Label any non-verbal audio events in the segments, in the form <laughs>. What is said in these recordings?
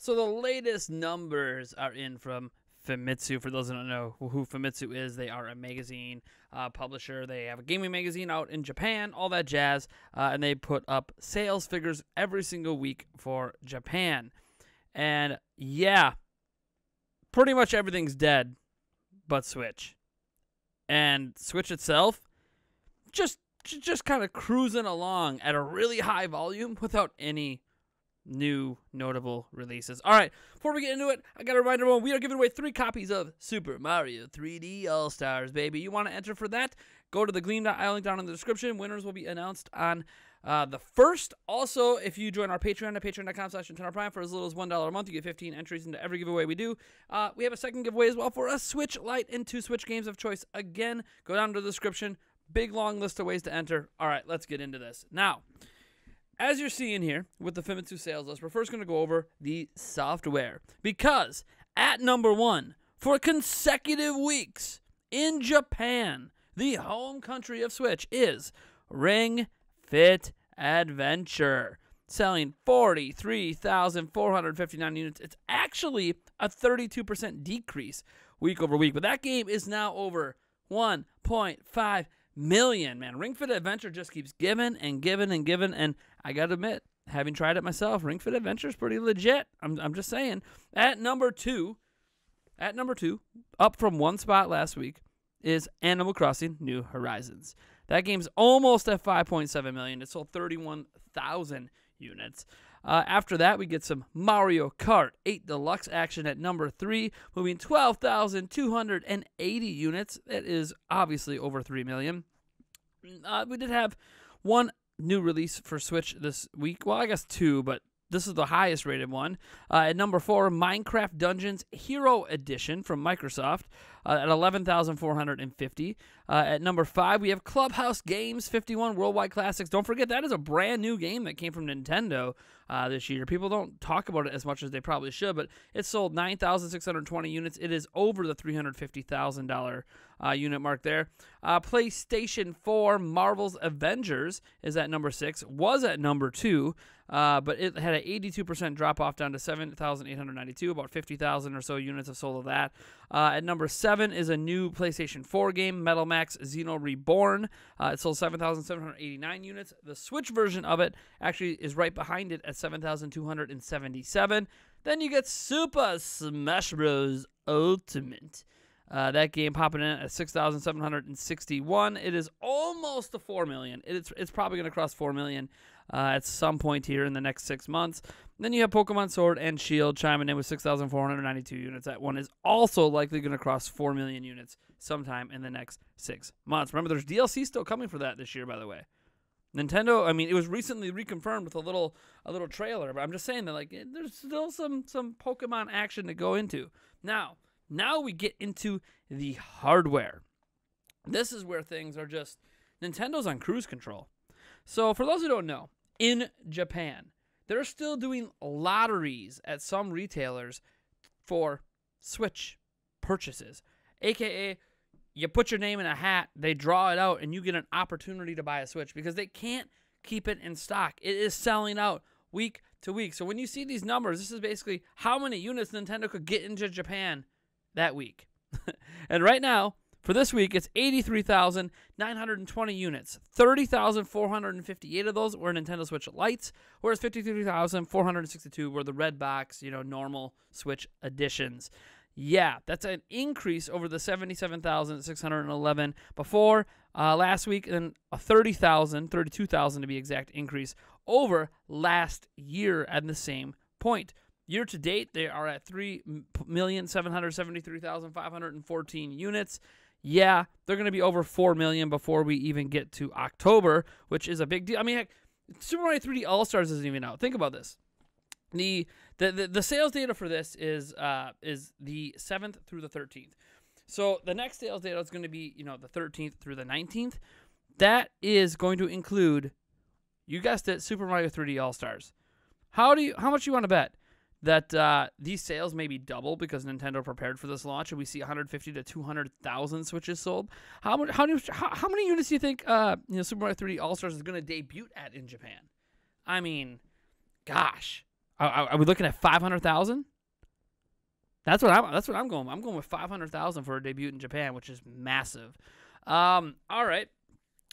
So the latest numbers are in from Famitsu. For those who don't know who Famitsu is, they are a magazine uh, publisher. They have a gaming magazine out in Japan, all that jazz, uh, and they put up sales figures every single week for Japan. And yeah, pretty much everything's dead but Switch. And Switch itself just just kind of cruising along at a really high volume without any new notable releases. All right, before we get into it, I got to remind everyone we are giving away three copies of Super Mario 3D All Stars, baby. You want to enter for that? Go to the Gleam.io link down in the description. Winners will be announced on uh, the first. Also, if you join our Patreon at patreon.com slash Prime for as little as $1 a month, you get 15 entries into every giveaway we do. Uh, we have a second giveaway as well for a Switch Lite and two Switch games of choice. Again, go down to the description. Big long list of ways to enter. All right, let's get into this. Now, as you're seeing here with the Famitsu sales list, we're first going to go over the software because at number one for consecutive weeks in Japan, the home country of Switch is Ring Fit Adventure, selling 43,459 units. It's actually a 32% decrease week over week, but that game is now over 1.5 million, man. Ring Fit Adventure just keeps giving and giving and giving. And I got to admit, having tried it myself, Ring Fit Adventure is pretty legit. I'm, I'm just saying. At number two, at number two, up from one spot last week, is Animal Crossing New Horizons. That game's almost at 5.7 million. It sold 31,000 units. Uh, after that, we get some Mario Kart 8 Deluxe action at number 3, moving 12,280 units. That is obviously over 3 million. Uh, we did have one new release for Switch this week. Well, I guess two, but this is the highest rated one. Uh, at number four, Minecraft Dungeons Hero Edition from Microsoft uh, at 11,450. Uh, at number five, we have Clubhouse Games 51 Worldwide Classics. Don't forget, that is a brand new game that came from Nintendo uh, this year. People don't talk about it as much as they probably should, but it sold 9,620 units. It is over the $350,000 uh, unit mark there. Uh, PlayStation 4 Marvel's Avengers is at number six, was at number two. Uh, but it had an 82% drop off down to 7,892, about 50,000 or so units have sold of that. Uh, at number seven is a new PlayStation 4 game, Metal Max Xeno Reborn. Uh, it sold 7,789 units. The Switch version of it actually is right behind it at 7,277. Then you get Super Smash Bros. Ultimate. Uh, that game popping in at 6,761. It is almost to 4 million. It's, it's probably going to cross 4 million uh, at some point here in the next six months. Then you have Pokemon Sword and Shield chiming in with 6,492 units. That one is also likely going to cross 4 million units sometime in the next six months. Remember, there's DLC still coming for that this year, by the way. Nintendo, I mean, it was recently reconfirmed with a little a little trailer, but I'm just saying that like there's still some some Pokemon action to go into. Now, now we get into the hardware. This is where things are just Nintendo's on cruise control. So, for those who don't know, in Japan, they're still doing lotteries at some retailers for Switch purchases, aka you put your name in a hat, they draw it out, and you get an opportunity to buy a Switch because they can't keep it in stock. It is selling out week to week. So when you see these numbers, this is basically how many units Nintendo could get into Japan that week. <laughs> and right now, for this week, it's 83,920 units. 30,458 of those were Nintendo Switch Lites, whereas 53,462 were the red box, you know, normal Switch editions. Yeah, that's an increase over the 77,611 before uh, last week, and a 30,000, 32,000 to be exact, increase over last year at the same point. Year to date, they are at 3,773,514 units yeah, they're going to be over 4 million before we even get to October, which is a big deal. I mean, heck, Super Mario 3D All Stars isn't even out. Think about this. The, the, the, the sales data for this is uh, is the 7th through the 13th. So the next sales data is going to be, you know, the 13th through the 19th. That is going to include, you guessed it, Super Mario 3D All Stars. How do you how much you want to bet? That uh, these sales maybe double because Nintendo prepared for this launch, and we see 150 to 200,000 Switches sold. How many how, how, how many units do you think uh, you know Super Mario 3D All Stars is going to debut at in Japan? I mean, gosh, Are, are we looking at five hundred thousand? That's what I'm. That's what I'm going. I'm going with five hundred thousand for a debut in Japan, which is massive. Um, all right.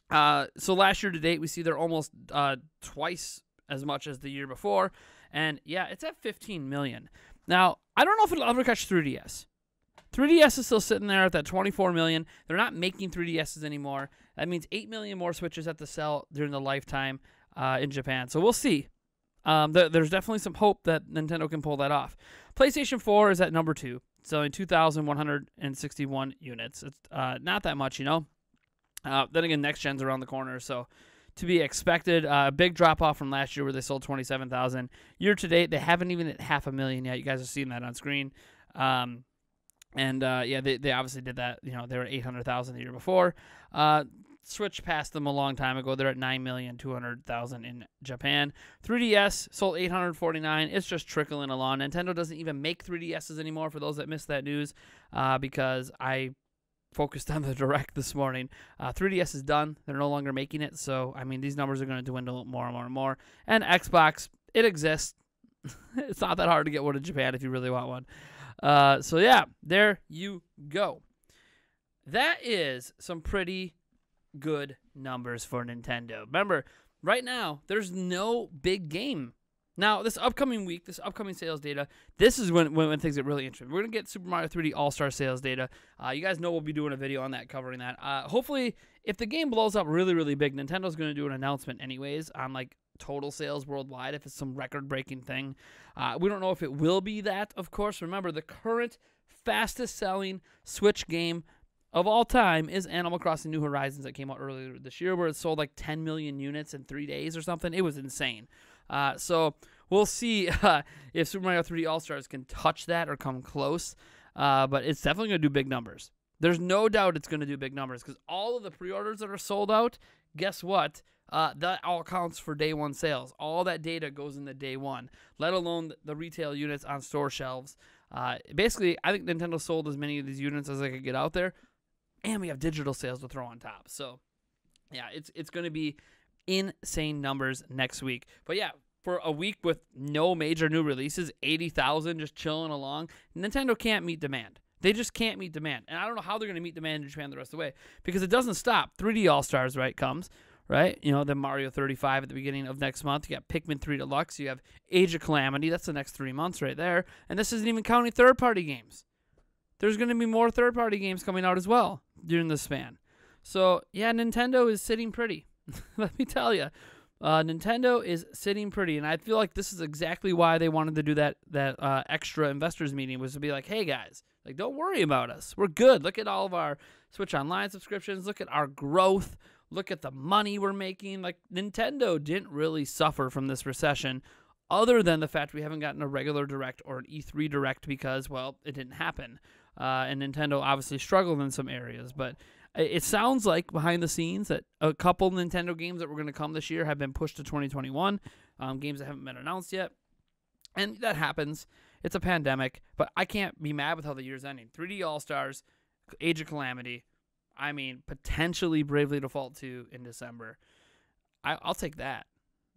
Uh, so last year to date, we see they're almost uh, twice as much as the year before, and yeah, it's at 15 million. Now, I don't know if it'll ever catch 3DS. 3DS is still sitting there at that 24 million. They're not making 3DSs anymore. That means 8 million more Switches at the sell during the lifetime uh, in Japan. So we'll see. Um, th- there's definitely some hope that Nintendo can pull that off. PlayStation 4 is at number two, selling 2,161 units. It's uh, not that much, you know. Uh, then again, next gen's around the corner, so to be expected. A uh, big drop off from last year where they sold 27,000. Year to date, they haven't even hit half a million yet. You guys are seeing that on screen. Um, and uh, yeah, they, they obviously did that. You know, they were 800,000 the year before. Uh, Switch passed them a long time ago. They're at 9,200,000 in Japan. 3DS sold 849. It's just trickling along. Nintendo doesn't even make 3DSs anymore for those that missed that news uh, because I focused <laughs> on the direct this morning. Uh, 3DS is done. They're no longer making it. So, I mean, these numbers are going to dwindle more and more and more. And Xbox, it exists. <laughs> it's not that hard to get one in Japan if you really want one. Uh, so, yeah, there you go. That is some pretty good numbers for Nintendo. Remember, right now, there's no big game now, this upcoming week, this upcoming sales data, this is when, when, when things get really interesting. We're going to get Super Mario 3D All Star sales data. Uh, you guys know we'll be doing a video on that, covering that. Uh, hopefully, if the game blows up really, really big, Nintendo's going to do an announcement anyways on like total sales worldwide if it's some record breaking thing. Uh, we don't know if it will be that, of course. Remember, the current fastest selling Switch game of all time is Animal Crossing New Horizons that came out earlier this year, where it sold like 10 million units in three days or something. It was insane. Uh, so we'll see <laughs> uh, if Super Mario 3D All Stars can touch that or come close. Uh, but it's definitely going to do big numbers. There's no doubt it's going to do big numbers because all of the pre-orders that are sold out, guess what? Uh, that all counts for day one sales. All that data goes into day one, let alone the retail units on store shelves. Uh, basically, I think Nintendo sold as many of these units as they could get out there, and we have digital sales to throw on top. So, yeah, it's it's going to be insane numbers next week. But yeah, for a week with no major new releases, 80,000 just chilling along, Nintendo can't meet demand. They just can't meet demand. And I don't know how they're going to meet demand in Japan the rest of the way because it doesn't stop. 3D All Stars, right, comes, right? You know, then Mario 35 at the beginning of next month. You got Pikmin 3 Deluxe. You have Age of Calamity. That's the next three months right there. And this isn't even counting third party games. There's going to be more third party games coming out as well during this span. So, yeah, Nintendo is sitting pretty. <laughs> Let me tell you. Uh, Nintendo is sitting pretty, and I feel like this is exactly why they wanted to do that that uh, extra investors meeting was to be like, hey guys, like don't worry about us, we're good. Look at all of our Switch Online subscriptions. Look at our growth. Look at the money we're making. Like Nintendo didn't really suffer from this recession, other than the fact we haven't gotten a regular direct or an E3 direct because well, it didn't happen. Uh, and Nintendo obviously struggled in some areas, but it sounds like behind the scenes that a couple Nintendo games that were going to come this year have been pushed to 2021. Um, games that haven't been announced yet, and that happens. It's a pandemic, but I can't be mad with how the year's ending. 3D All Stars, Age of Calamity. I mean, potentially Bravely Default 2 in December. I, will take that.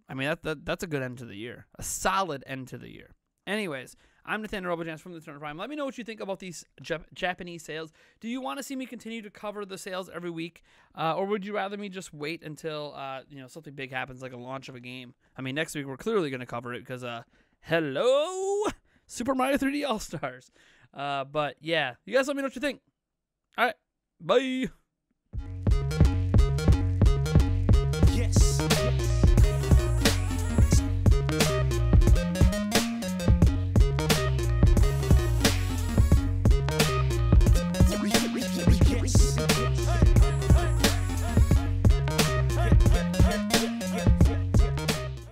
I mean, that, that that's a good end to the year, a solid end to the year. Anyways, I'm Nathaniel Robojans from Nintendo Prime. Let me know what you think about these Jap- Japanese sales. Do you want to see me continue to cover the sales every week, uh, or would you rather me just wait until uh, you know something big happens, like a launch of a game? I mean, next week we're clearly going to cover it because uh, hello, Super Mario 3D All Stars. Uh, but yeah, you guys let me know what you think. All right, bye.